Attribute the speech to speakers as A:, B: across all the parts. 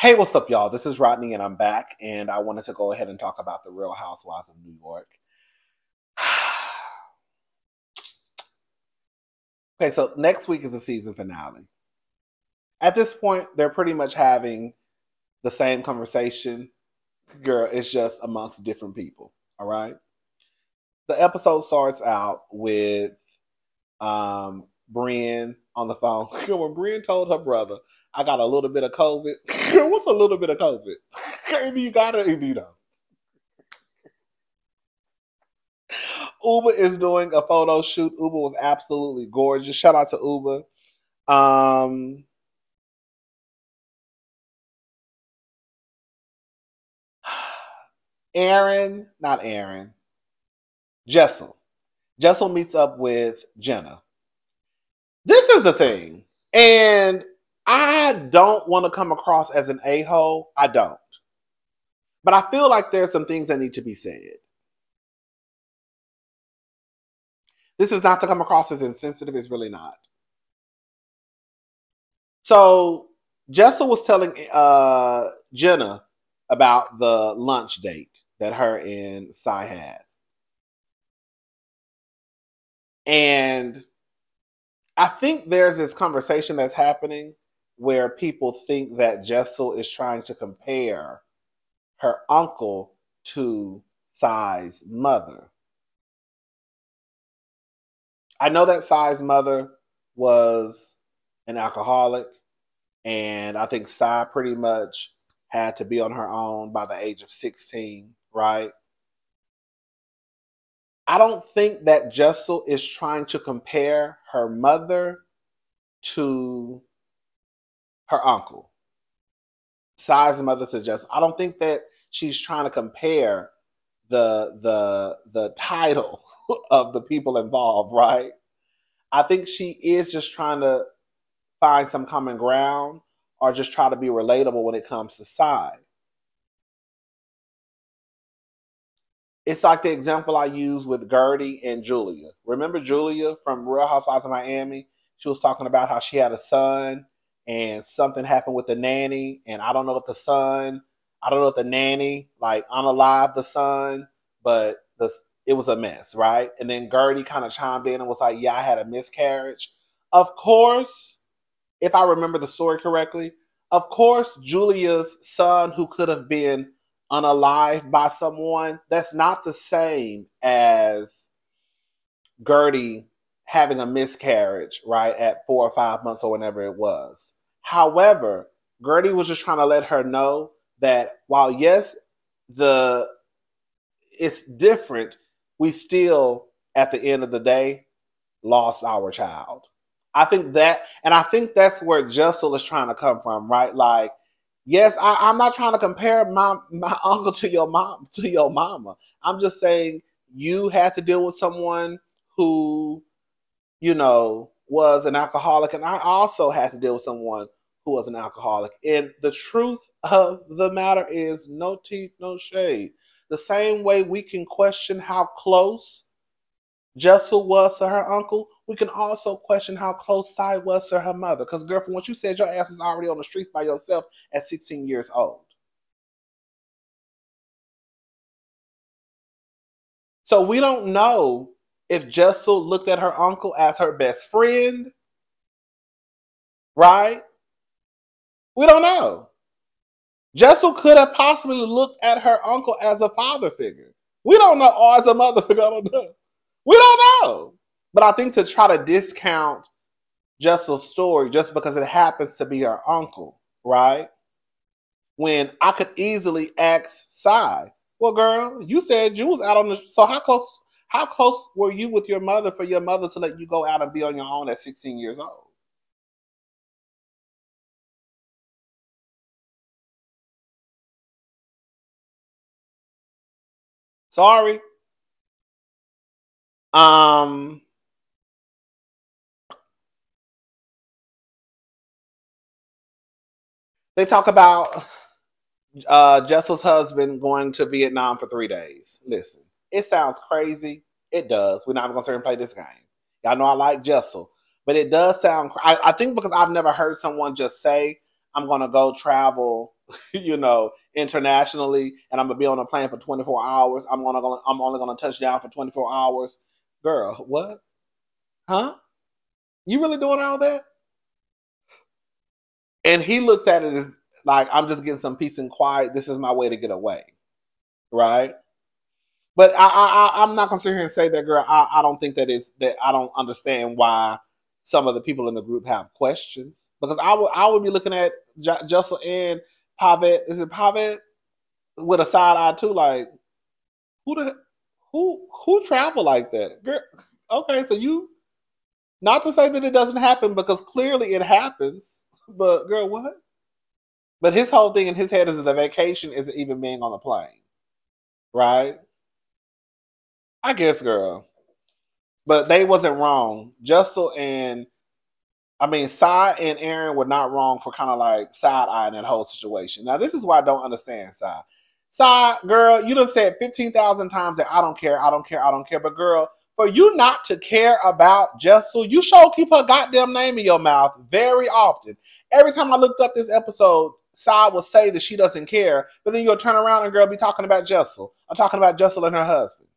A: Hey, what's up, y'all? This is Rodney, and I'm back, and I wanted to go ahead and talk about the Real Housewives of New York. okay, so next week is the season finale. At this point, they're pretty much having the same conversation. Girl, it's just amongst different people. All right. The episode starts out with um Brynn on the phone. when Brian told her brother, I got a little bit of COVID. What's a little bit of COVID? either you got it, either you don't. Ubah is doing a photo shoot. Ubah was absolutely gorgeous. Shout out to Ubah. Um, Erin, not Erin, Jessel. Jessel meets up with Jenna. This is the thing. And I don't want to come across as an a hole. I don't. But I feel like there's some things that need to be said. This is not to come across as insensitive, it's really not. So Jessa was telling uh, Jenna about the lunch date that her and Sai had. And I think there's this conversation that's happening where people think that Jessel is trying to compare her uncle to Sai's mother. I know that Sai's mother was an alcoholic, and I think Sai pretty much had to be on her own by the age of 16, right? I don't think that Jessel is trying to compare her mother to her uncle. Sai's mother suggests. I don't think that she's trying to compare the the the title of the people involved, right? I think she is just trying to find some common ground or just try to be relatable when it comes to Sai. It's like the example I use with Guerdy and Julia. Remember Julia from Real Housewives of Miami? She was talking about how she had a son and something happened with the nanny, and I don't know if the son, I don't know if the nanny like unalived the son, but the it was a mess, right? And then Guerdy kind of chimed in and was like, "Yeah, I had a miscarriage." Of course, if I remember the story correctly, of course, Julia's son, who could have been unalived by someone, that's not the same as Guerdy having a miscarriage, right, at four or five months or whenever it was. However, Guerdy was just trying to let her know that while yes, the it's different, we still at the end of the day lost our child. I think that, and I think that's where Jessel is trying to come from, right? Like, yes, I, am not trying to compare my my uncle to your mom to your mama. I'm just saying you had to deal with someone who you know, was an alcoholic, and I also had to deal with someone who was an alcoholic. And the truth of the matter is no teeth, no shade. The same way we can question how close Jessel was to her uncle, we can also question how close Sai was to her mother. Because, girlfriend, what you said, your ass is already on the streets by yourself at 16 years old. So we don't know if Jessel looked at her uncle as her best friend, right? We don't know. Jessel could have possibly looked at her uncle as a father figure. We don't know, or as a mother figure. I don't know. We don't know. But I think to try to discount Jessel's story just because it happens to be her uncle, right? When I could easily ask Sai, well, girl, you said you was out on the so how close how close were you with your mother for your mother to let you go out and be on your own at 16 years old? Sorry. Um they talk about uh Jessel's husband going to Vietnam for three days. Listen, it sounds crazy. It does. We're not gonna sit and play this game. Y'all know I like Jessel, but it does sound. I, I think because I've never heard someone just say, I'm gonna go travel, you know, internationally, and I'm gonna be on a plane for 24 hours. I'm gonna, I'm only gonna touch down for 24 hours. Girl, what? Huh? You really doing all that? And he looks at it as like I'm just getting some peace and quiet. This is my way to get away, right? But I, I, I'm not gonna sit here and say that, girl. I, I don't think that is that I don't understand why some of the people in the group have questions because I would I would be looking at J- Jessel and Pavette. Is it Pavette with a side eye too? Like who the who who travel like that? Girl, okay, so you not to say that it doesn't happen because clearly it happens, but girl, what? But his whole thing in his head is that the vacation isn't even being on the plane, right? I guess, girl. But they wasn't wrong. Jessel and I mean, Sai and Erin were not wrong for kind of like side eyeing that whole situation. Now, this is why I don't understand Sai. Sai, girl, you done said 15,000 times that I don't care, I don't care, I don't care. But, girl, for you not to care about Jessel, you sure keep her goddamn name in your mouth very often. Every time I looked up this episode, Sai will say that she doesn't care, but then you'll turn around and girl be talking about Jessel. I'm talking about Jessel and her husband.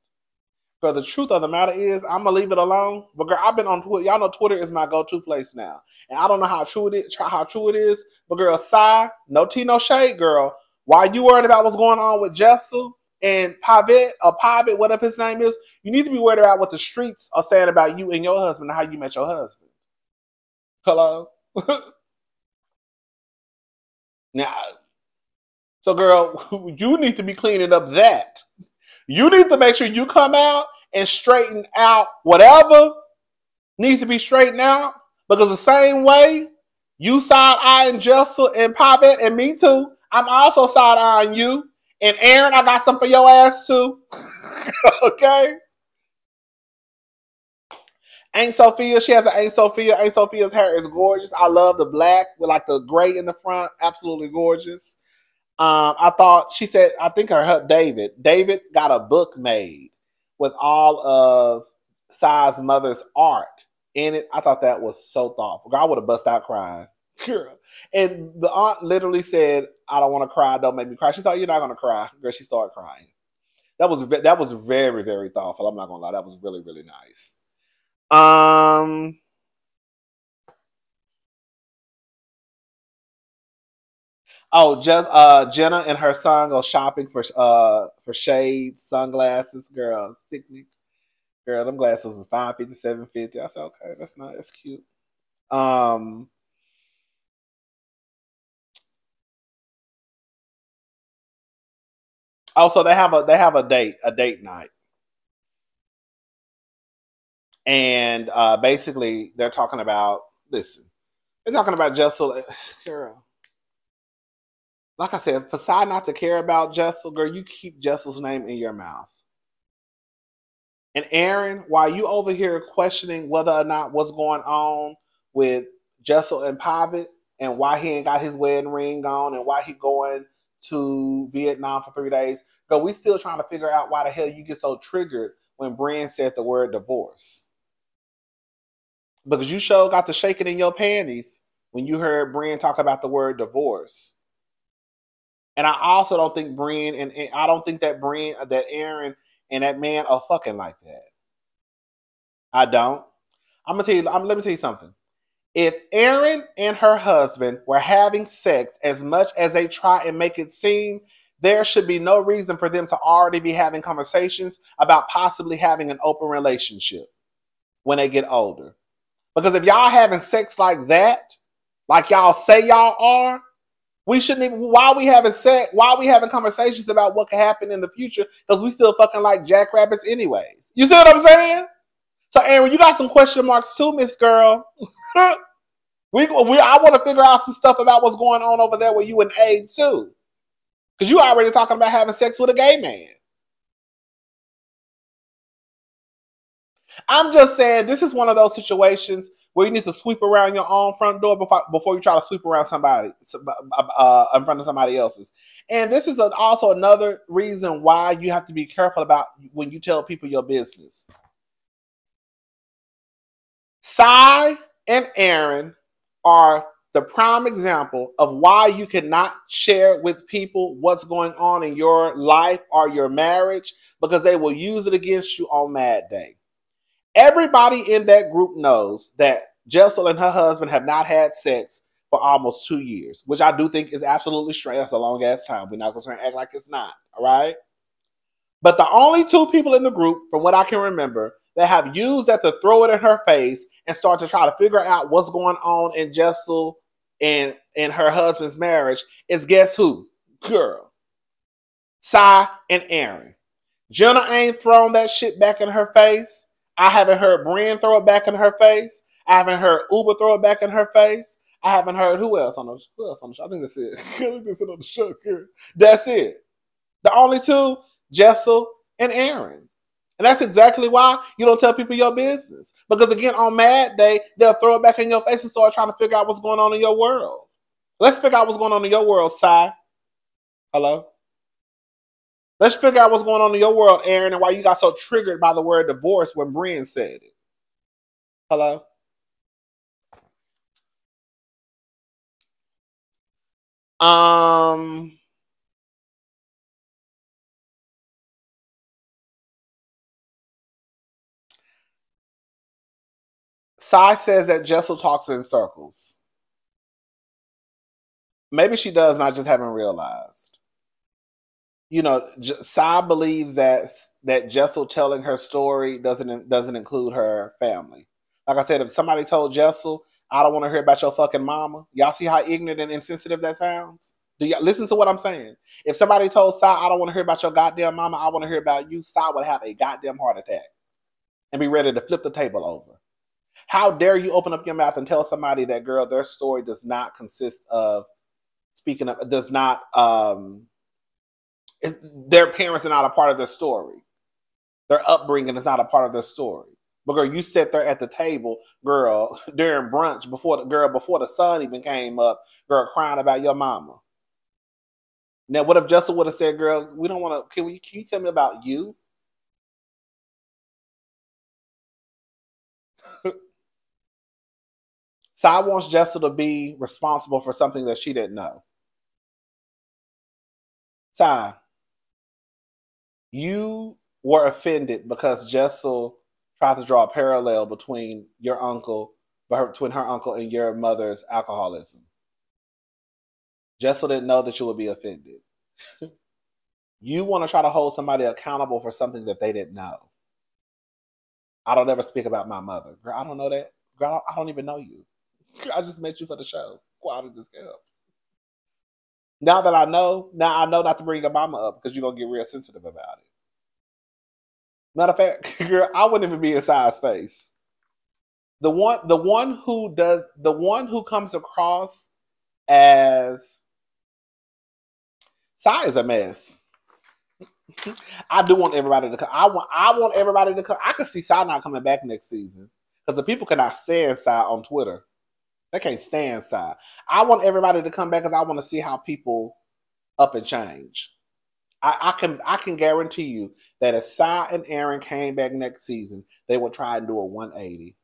A: But the truth of the matter is, I'm gonna leave it alone. But girl, I've been on Twitter. Y'all know Twitter is my go-to place now, and I don't know how true it is. How true it is. But girl, Sai, no tea, no shade, girl. Why you worried about what's going on with Jessel and Pavette or Pavette, whatever his name is? You need to be worried about what the streets are saying about you and your husband and how you met your husband. Hello. now, so girl, you need to be cleaning up that. You need to make sure you come out and straighten out whatever needs to be straightened out. Because the same way you side eyeing Jessel and Pavette and me too, I'm also side eyeing you. And Erin, I got some for your ass too. okay? Ain't Sophia, she has an Ain't Sophia. Ain't Sophia's hair is gorgeous. I love the black with like the gray in the front. Absolutely gorgeous. Um, I thought she said, I think her David. David got a book made with all of Sai's mother's art in it. I thought that was so thoughtful. I would have bust out crying. Girl. And the aunt literally said, I don't want to cry, don't make me cry. She thought you're not gonna cry. Girl, she started crying. That was that was very, very thoughtful. I'm not gonna lie, that was really, really nice. Um Oh, just uh Jenna and her son go shopping for uh for shades, sunglasses, girl, sickening. Girl, them glasses is 550, 750. I said, okay, that's not that's cute. Um oh, they have a they have a date, a date night. And uh basically they're talking about listen, they're talking about Jessel girl like I said, Sai not to care about Jessel, girl, you keep Jessel's name in your mouth. And Erin, while you over here questioning whether or not what's going on with Jessel and Pavette and why he ain't got his wedding ring on and why he going to Vietnam for three days, girl, we still trying to figure out why the hell you get so triggered when Brian said the word divorce. Because you sure got the shaking in your panties when you heard Brian talk about the word divorce. And I also don't think Brian and, and I don't think that Brian, that Erin and that man are fucking like that. I don't. I'm gonna tell you. I'm, let me tell you something. If Erin and her husband were having sex as much as they try and make it seem, there should be no reason for them to already be having conversations about possibly having an open relationship when they get older. Because if y'all having sex like that, like y'all say y'all are, we shouldn't even why we having set why we having conversations about what could happen in the future because we still fucking like jackrabbits anyways. You see what I'm saying? So Erin, you got some question marks too, Miss Girl. we, we I want to figure out some stuff about what's going on over there with you and Abe too. Because you already talking about having sex with a gay man. I'm just saying this is one of those situations where you need to sweep around your own front door before before you try to sweep around somebody uh, in front of somebody else's. And this is also another reason why you have to be careful about when you tell people your business. Sai and Erin are the prime example of why you cannot share with people what's going on in your life or your marriage because they will use it against you on Mad Day. Everybody in that group knows that Jessel and her husband have not had sex for almost two years, which I do think is absolutely straight. That's a long ass time. We're not going to act like it's not. All right. But the only two people in the group, from what I can remember, that have used that to throw it in her face and start to try to figure out what's going on in Jessel and in her husband's marriage is guess who? Girl. Sai and Erin. Jenna ain't thrown that shit back in her face. I haven't heard Brian throw it back in her face. I haven't heard Ubah throw it back in her face. I haven't heard who else on the who else on the show. I think that's it. I think that's it on the show. That's it. The only two, Jessel and Erin. And that's exactly why you don't tell people your business. Because again, on Mad Day, they'll throw it back in your face and start trying to figure out what's going on in your world. Let's figure out what's going on in your world, Sai. Hello? Let's figure out what's going on in your world, Erin, and why you got so triggered by the word divorce when Brian said it. Hello? Um, Sai says that Jessel talks in circles. Maybe she does, and I just haven't realized. You know, Sai believes that that Jessel telling her story doesn't doesn't include her family. Like I said, if somebody told Jessel I don't want to hear about your fucking mama. Y'all see how ignorant and insensitive that sounds? Do y'all listen to what I'm saying? If somebody told Sai, I don't want to hear about your goddamn mama, I want to hear about you, Sai would have a goddamn heart attack and be ready to flip the table over. How dare you open up your mouth and tell somebody that girl, their story does not consist of speaking of does not um their parents are not a part of their story. Their upbringing is not a part of their story. But girl, you sat there at the table, girl, during brunch before the girl before the sun even came up, girl, crying about your mama. Now, what if Justin would have said, "Girl, we don't want to. Can we? Can you tell me about you?" so I wants Jessa to be responsible for something that she didn't know. Sai, you were offended because Jessel tried to draw a parallel between your uncle, between her uncle and your mother's alcoholism. Jessel didn't know that you would be offended. you want to try to hold somebody accountable for something that they didn't know. I don't ever speak about my mother. Girl, I don't know that. Girl, I don't even know you. I just met you for the show. Why does this help? Now that I know, now I know not to bring your mama up because you're gonna get real sensitive about it. Matter of fact, girl, I wouldn't even be inside space. The one, the one who does, the one who comes across as Sai is a mess. I do want everybody to come. I want, I want everybody to come. I could see Sai not coming back next season because the people cannot stand Sai on Twitter. They can't stand Sai. I want everybody to come back because I want to see how people up and change. I, I, can I can guarantee you that if Sai and Erin came back next season, they would try and do a 180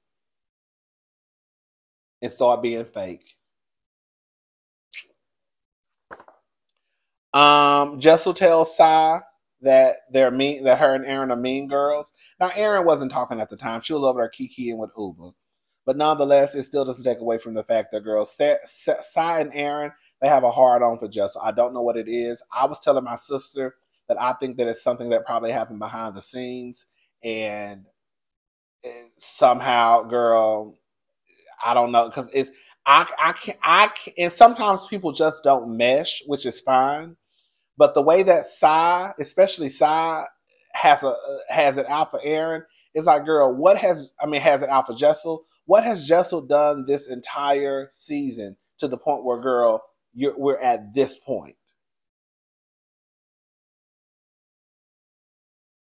A: and start being fake. Um, Jessel tells Sai that they're mean that her and Erin are mean girls. Now Erin wasn't talking at the time; she was over there kikiing with Ubah. But nonetheless, it still doesn't take away from the fact that girls, Sai and Erin, they have a hard on for Jessel. I don't know what it is. I was telling my sister that I think that it's something that probably happened behind the scenes, and somehow, girl, I don't know because it's I I can I can, and sometimes people just don't mesh, which is fine. But the way that Sai, especially Sai, has a uh, has it out for Erin, is like, girl, what has I mean has it out for Jessel? What has Jessel done this entire season to the point where, girl, you're, we're at this point?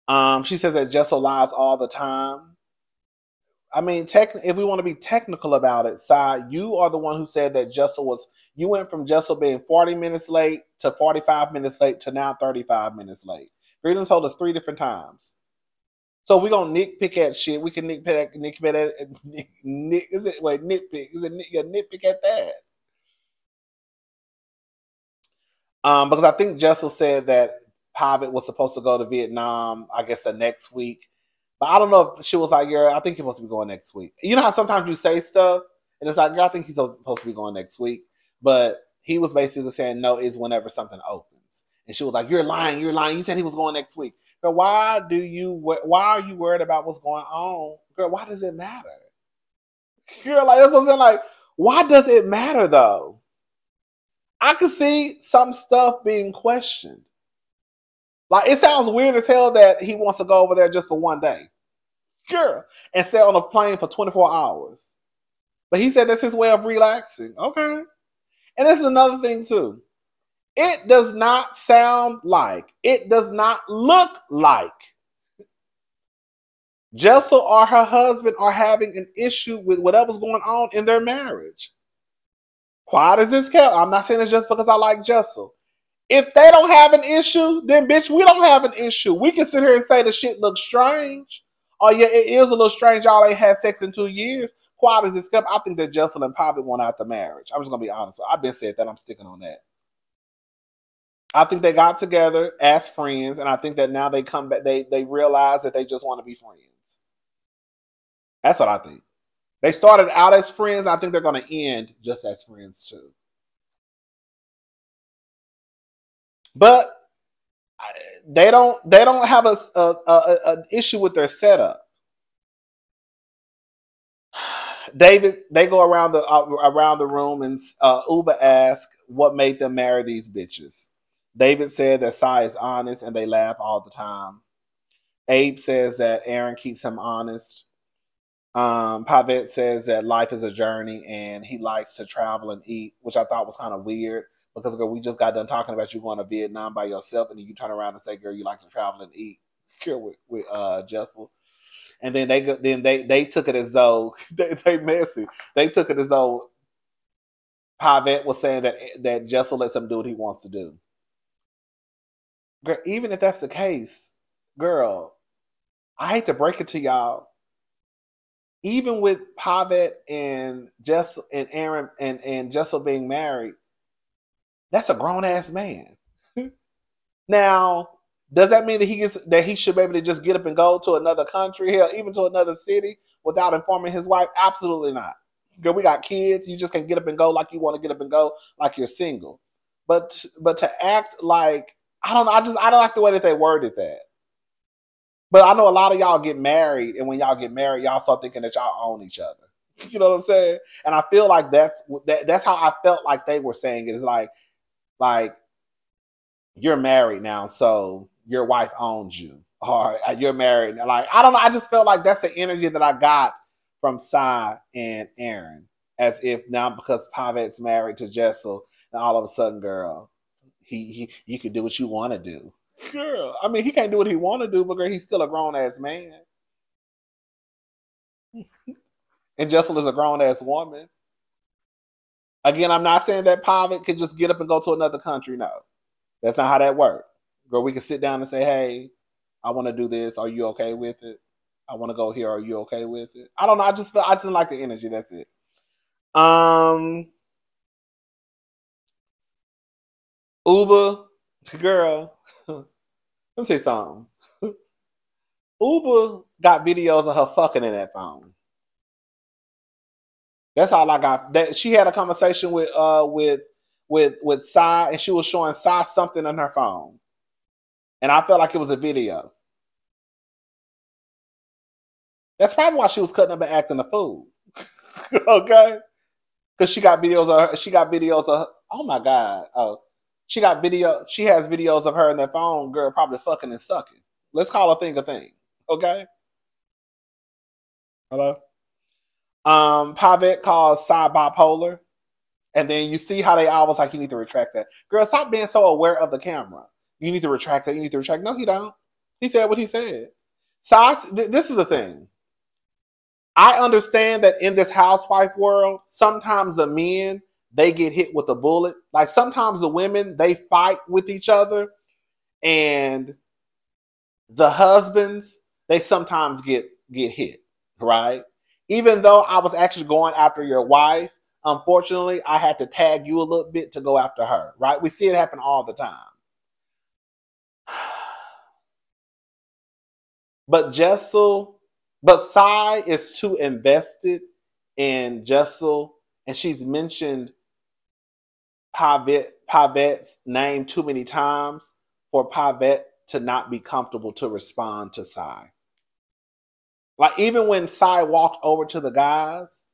A: Um, she says that Jessel lies all the time. I mean, tech, if we want to be technical about it, Sai, you are the one who said that Jessel was. You went from Jessel being 40 minutes late to 45 minutes late to now 35 minutes late. Greetings told us three different times. So we're gonna nitpick at shit. We can nitpick nitpick at nick, nick is it wait nitpick is it nit, yeah, nitpick at that. Um, because I think Jessel said that Pivot was supposed to go to Vietnam, I guess the next week. But I don't know if she was like, Yeah, I think he's supposed to be going next week. You know how sometimes you say stuff and it's like, I think he's supposed to be going next week. But he was basically saying no is whenever something opens. And she was like, "You're lying. You're lying. You said he was going next week." But why do you? Why are you worried about what's going on, girl? Why does it matter? Girl, like that's what I'm saying. Like, why does it matter though? I could see some stuff being questioned. Like it sounds weird as hell that he wants to go over there just for one day. Girl, and stay on a plane for 24 hours. But he said that's his way of relaxing. Okay. And this is another thing too. It does not sound like, it does not look like Jessel or her husband are having an issue with whatever's going on in their marriage. Why does this count? I'm not saying it's just because I like Jessel. If they don't have an issue, then bitch, we don't have an issue. We can sit here and say the shit looks strange. Oh yeah, it is a little strange. Y'all ain't had sex in two years. Why does this come? I think that Jessel and Poppy want out the marriage. I'm just gonna be honest. I've been said that. I'm sticking on that. I think they got together as friends, and I think that now they come back. They they realize that they just want to be friends. That's what I think. They started out as friends. I think they're going to end just as friends too. But they don't. They don't have a, a, a an issue with their setup. David, they go around the uh, around the room, and uh, Ubah asks, "What made them marry these bitches?" David said that Sai is honest, and they laugh all the time. Abe says that Erin keeps him honest. Um, says that life is a journey, and he likes to travel and eat, which I thought was kind of weird because girl, we just got done talking about you going to Vietnam by yourself, and then you turn around and say, "Girl, you like to travel and eat." with with uh, Jessel and then they then they they took it as though they, they messy. They took it as though Pavette was saying that that Jessel lets him do what he wants to do. Girl, even if that's the case, girl, I hate to break it to y'all. Even with Pavette and Jess and Erin and, and Jessel being married, that's a grown ass man. now, does that mean that he gets that he should be able to just get up and go to another country, hell, even to another city without informing his wife? Absolutely not. Girl, we got kids. You just can't get up and go like you want to get up and go like you're single. But but to act like I don't know, I just I don't like the way that they worded that. But I know a lot of y'all get married, and when y'all get married, y'all start thinking that y'all own each other. You know what I'm saying? And I feel like that's that, that's how I felt like they were saying it. It's like like you're married now, so your wife owns you or uh, you're married. Like I don't know. I just felt like that's the energy that I got from Sai and Erin, as if now because Pavette's married to Jessel, and all of a sudden, girl, he he you can do what you want to do. Girl, I mean, he can't do what he want to do, but girl, he's still a grown ass man. and Jessel is a grown ass woman. Again, I'm not saying that Pavit could just get up and go to another country. No, that's not how that works girl, we can sit down and say, hey, I want to do this. Are you okay with it? I want to go here. Are you okay with it? I don't know. I just feel I just like the energy. That's it. Um, Ubah, girl. let me tell you something. Ubah got videos of her fucking in that phone. That's all I got. That she had a conversation with uh with with with Sai, and she was showing Sai something on her phone and I felt like it was a video. That's probably why she was cutting up and acting a fool. okay, because she got videos of her, she got videos of her, oh my god oh she got video she has videos of her in that phone girl probably fucking and sucking. Let's call a thing a thing. Okay. Hello. Um, Pavette calls side bipolar, and then you see how they always like you need to retract that. Girl, stop being so aware of the camera. You need to retract that. You need to retract. No, he don't. He said what he said. So I, th- this is the thing. I understand that in this housewife world, sometimes the men they get hit with a bullet. Like sometimes the women they fight with each other, and the husbands they sometimes get get hit. Right? Even though I was actually going after your wife, unfortunately, I had to tag you a little bit to go after her, right? We see it happen all the time. But Jessel, but Sai is too invested in Jessel, and she's mentioned Pavette, Pavette's name too many times for Pavette to not be comfortable to respond to Sai. Like even when Sai walked over to the guys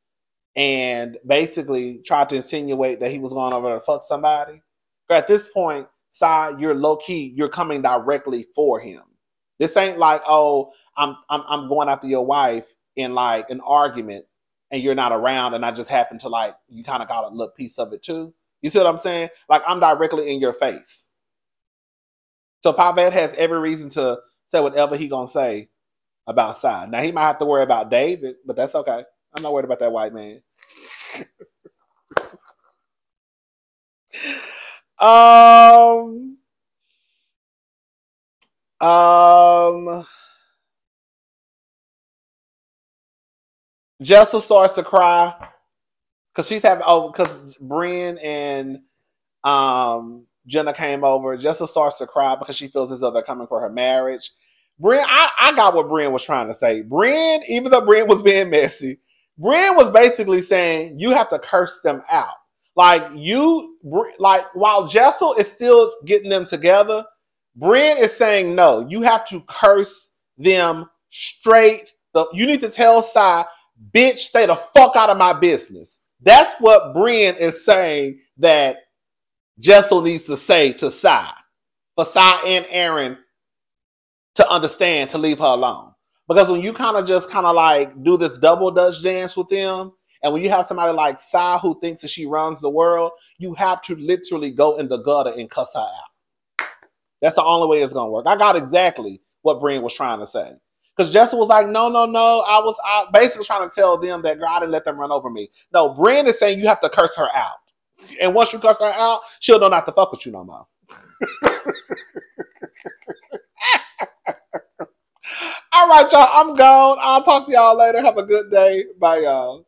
A: and basically tried to insinuate that he was going over to fuck somebody, at this point, Sai, you're low key, you're coming directly for him. This ain't like, oh, I'm I'm I'm going after your wife in like an argument and you're not around and I just happen to like you kind of got a little piece of it too. You see what I'm saying? Like I'm directly in your face. So Pavette has every reason to say whatever he gonna say about Sai. Now he might have to worry about David, but that's okay. I'm not worried about that white man. um um Jessel starts to cry because she's having oh because Brynn and um Jenna came over. Jessel starts to cry because she feels as though they're coming for her marriage. Brynn, I, I got what Brynn was trying to say. Brynn, even though Brynn was being messy, Brynn was basically saying you have to curse them out. Like you, like while Jessel is still getting them together, Brynn is saying no. You have to curse them straight. The, you need to tell Sai bitch, stay the fuck out of my business. That's what Brynn is saying that Jessel needs to say to Sai, for Sai and Aaron to understand to leave her alone. Because when you kind of just kind of like do this double dutch dance with them, and when you have somebody like Sai who thinks that she runs the world, you have to literally go in the gutter and cuss her out. That's the only way it's gonna work. I got exactly what Brynn was trying to say. Because Jessica was like, no, no, no. I was I basically trying to tell them that God didn't let them run over me. No, Brynn is saying you have to curse her out. And once you curse her out, she'll know not to fuck with you no more. All right, y'all. I'm gone. I'll talk to y'all later. Have a good day. Bye, y'all.